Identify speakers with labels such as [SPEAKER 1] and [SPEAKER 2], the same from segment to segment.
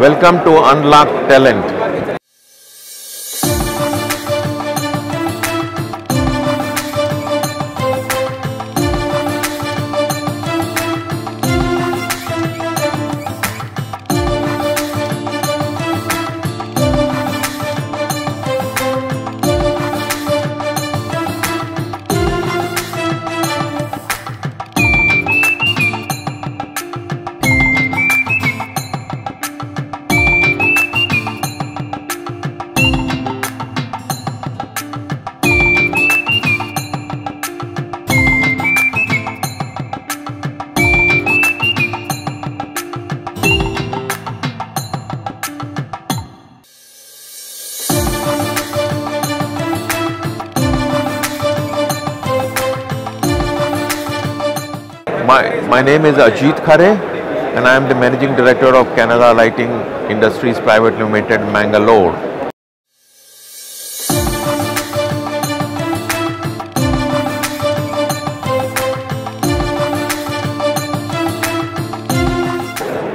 [SPEAKER 1] Welcome to Unlock Talent. My, my name is Ajit Khare and I am the Managing Director of Canara Lighting Industries Private Limited, Mangalore.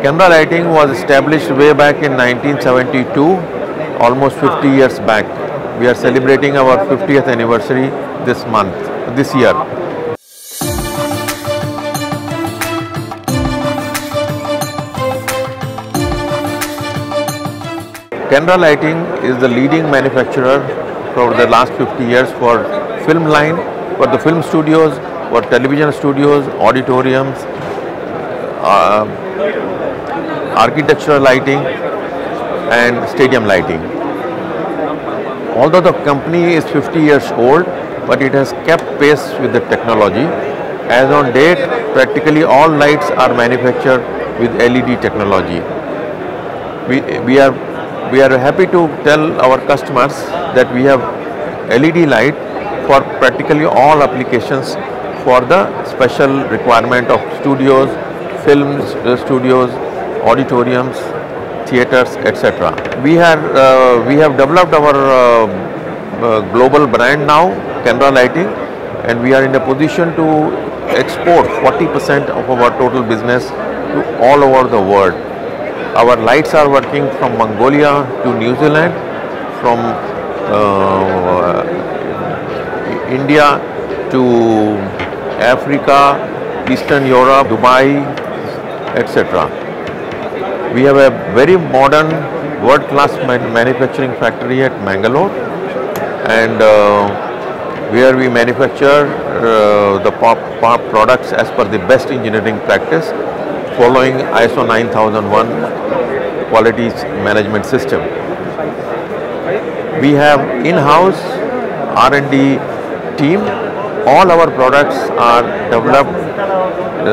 [SPEAKER 1] Canara Lighting was established way back in 1972, almost 50 years back. We are celebrating our 50th anniversary this month, this year. Canara Lighting is the leading manufacturer for the last 50 years for film line, for the film studios, for television studios, auditoriums, uh, architectural lighting and stadium lighting. Although the company is 50 years old, but it has kept pace with the technology. As on date, practically all lights are manufactured with LED technology. We, we are we are happy to tell our customers that we have LED light for practically all applications for the special requirement of studios, films uh, studios, auditoriums, theaters, etc. We have uh, we have developed our uh, uh, global brand now, Canara Lighting, and we are in a position to export 40% of our total business to all over the world. Our lights are working from Mongolia to New Zealand, from uh, India to Africa, Eastern Europe, Dubai, etc. We have a very modern world-class man manufacturing factory at Mangalore and uh, where we manufacture uh, the pop, pop products as per the best engineering practice following ISO 9001 quality management system. We have in-house R&D team. All our products are developed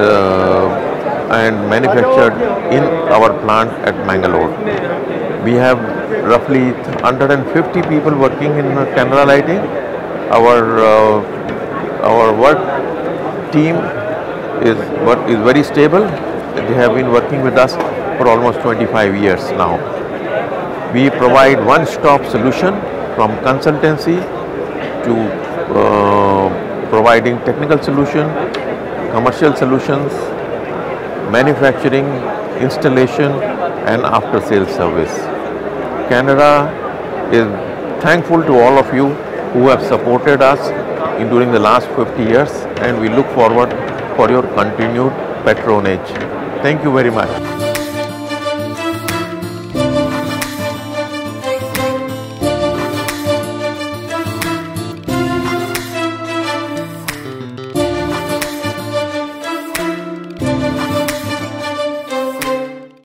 [SPEAKER 1] uh, and manufactured in our plant at Mangalore. We have roughly 150 people working in Canara Lighting. Our uh, our work team is is very stable. They have been working with us for almost 25 years now. We provide one-stop solution from consultancy to uh, providing technical solution, commercial solutions, manufacturing, installation and after sales service. Canara is thankful to all of you who have supported us in during the last 50 years and we look forward for your continued patronage. Thank you very much.